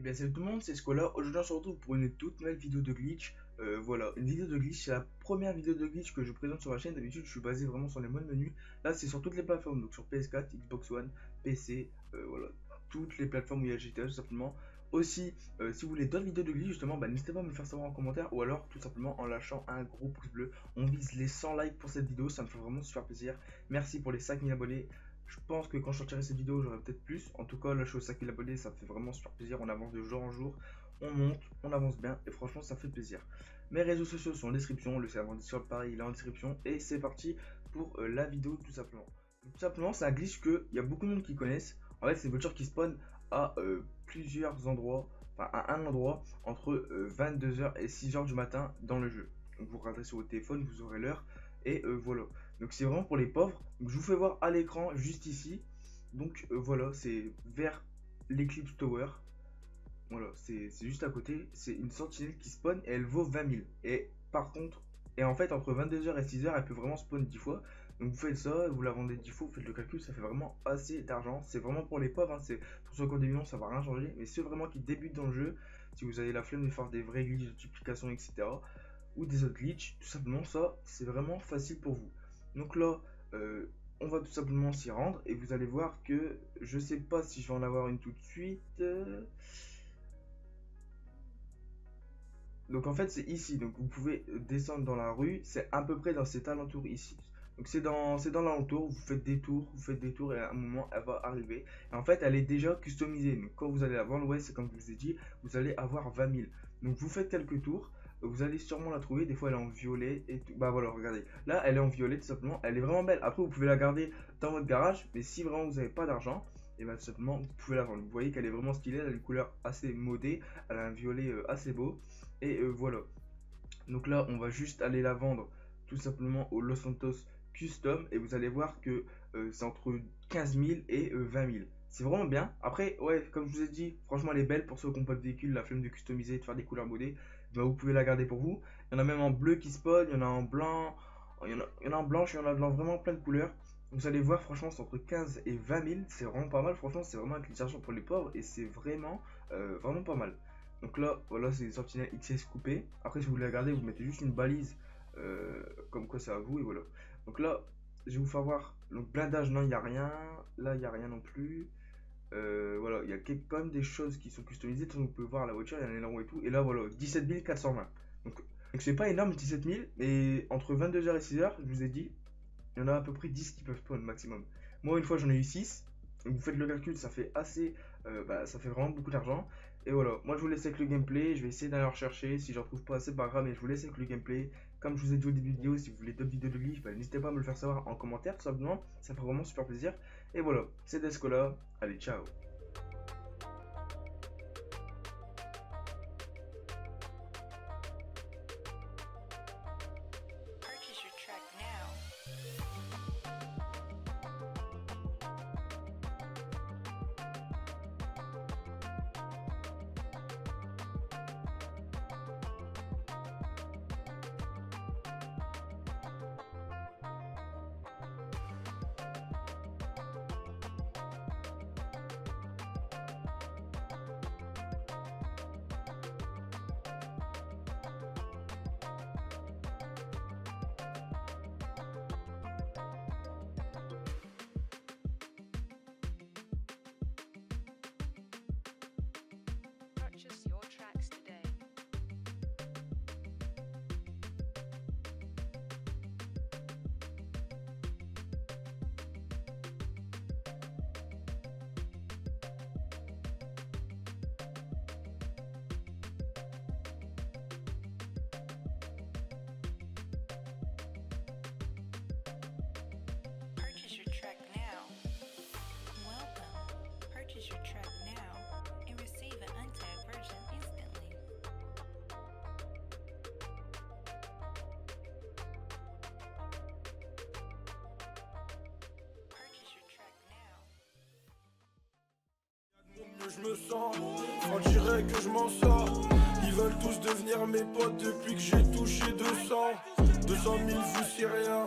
Eh bien salut tout le monde, c'est Scola. Aujourd'hui on se retrouve pour une toute nouvelle vidéo de glitch. Euh, voilà, une vidéo de glitch, c'est la première vidéo de glitch que je présente sur ma chaîne. D'habitude je suis basé vraiment sur les modes menus. Là c'est sur toutes les plateformes, donc sur PS4, Xbox One, PC, euh, voilà, toutes les plateformes où il y a GTA tout simplement. Aussi, euh, si vous voulez d'autres vidéos de glitch justement, bah, n'hésitez pas à me faire savoir en commentaire ou alors tout simplement en lâchant un gros pouce bleu. On vise les 100 likes pour cette vidéo, ça me fait vraiment super plaisir. Merci pour les 5000 abonnés. Je pense que quand je sortirai cette vidéo, j'aurai peut-être plus. En tout cas, là, je suis au 5000 abonnés, ça fait vraiment super plaisir. On avance de jour en jour, on monte, on avance bien, et franchement, ça fait plaisir. Mes réseaux sociaux sont en description, le serveur Discord, pareil, il est en description. Et c'est parti pour euh, la vidéo, tout simplement. Tout simplement, c'est un glitch qu'il y a beaucoup de monde qui connaissent. En fait, c'est une voiture qui spawn à euh, plusieurs endroits, enfin à un endroit, entre 22h euh, et 6h du matin dans le jeu. Donc, vous regardez sur votre téléphone, vous aurez l'heure. Et voilà. Donc c'est vraiment pour les pauvres. Donc, je vous fais voir à l'écran juste ici. Donc euh, voilà, c'est vers l'Eclipse Tower. Voilà, c'est juste à côté. C'est une sentinelle qui spawn et elle vaut 20 000. Et par contre, et en fait, entre 22h et 6h, elle peut vraiment spawn 10 fois. Donc vous faites ça, vous la vendez 10 fois, vous faites le calcul, ça fait vraiment assez d'argent. C'est vraiment pour les pauvres, hein. pour ceux qui ont des millions, ça va rien changer. Mais ceux vraiment qui débutent dans le jeu, si vous avez la flemme de faire des vrais glitches de multiplication, etc. Ou des autres glitches, tout simplement ça, c'est vraiment facile pour vous. Donc là, euh, on va tout simplement s'y rendre et vous allez voir que je sais pas si je vais en avoir une tout de suite. Donc en fait c'est ici, donc vous pouvez descendre dans la rue, c'est à peu près dans cet alentour ici. Donc c'est dans, l'alentour, vous faites des tours, vous faites des tours et à un moment elle va arriver. En fait elle est déjà customisée, donc quand vous allez la vendre, ouais c'est comme je vous ai dit, vous allez avoir 20 000. Donc vous faites quelques tours, vous allez sûrement la trouver. Des fois, elle est en violet et tout. Bah voilà, regardez. Là, elle est en violet tout simplement. Elle est vraiment belle. Après, vous pouvez la garder dans votre garage. Mais si vraiment vous n'avez pas d'argent, et bien tout simplement, vous pouvez la vendre. Vous voyez qu'elle est vraiment stylée. Elle a une couleur assez modée. Elle a un violet euh, assez beau. Et euh, voilà. Donc là, on va juste aller la vendre tout simplement au Los Santos Custom. Et vous allez voir que euh, c'est entre 15 000 et 20 000. C'est vraiment bien. Après, ouais, comme je vous ai dit, franchement, elle est belle pour ceux qui n'ont pas de véhicule, la flemme de customiser, de faire des couleurs modées. Ben, vous pouvez la garder pour vous. Il y en a même en bleu qui spawn, il y en a en blanc, il y en a, en, blanche, il y en a vraiment plein de couleurs. Vous allez voir, franchement, c'est entre 15 et 20 000. C'est vraiment pas mal. Franchement, c'est vraiment utilisation pour les pauvres et c'est vraiment, euh, vraiment pas mal. Donc là, voilà, c'est des sentinelles XS coupées. Après, si vous voulez la garder, vous mettez juste une balise euh, comme quoi c'est à vous et voilà. Donc là, je vais vous faire voir. Donc blindage, non, il n'y a rien. Là, il n'y a rien non plus. Euh, voilà, il y a quand même des choses qui sont customisées. Vous pouvez voir la voiture, il y a un et tout. Et là, voilà, 17 420. Donc, c'est pas énorme, 17 000. Mais entre 22h et 6h, je vous ai dit, il y en a à peu près 10 qui peuvent spawn maximum. Moi, une fois, j'en ai eu 6. Donc, vous faites le calcul, ça fait assez. Euh, bah, ça fait vraiment beaucoup d'argent. Et voilà, moi je vous laisse avec le gameplay, je vais essayer d'aller rechercher, si j'en trouve pas c'est pas grave, mais je vous laisse avec le gameplay. Comme je vous ai dit au début de vidéo, si vous voulez d'autres vidéos de glitch, bah, n'hésitez pas à me le faire savoir en commentaire tout simplement, ça fait vraiment super plaisir. Et voilà, c'est Descola, allez ciao je me sens, on dirait que je m'en sors. Ils veulent tous devenir mes potes depuis que j'ai touché 200. 200 000 vues c'est rien.